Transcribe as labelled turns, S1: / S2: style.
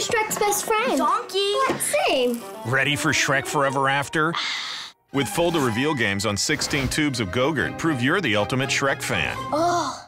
S1: Shrek's best friend.
S2: Donkey!
S1: Let's.
S3: Ready for Shrek Forever After? With full to reveal games on 16 tubes of GoGurt, prove you're the ultimate Shrek fan.
S2: Oh,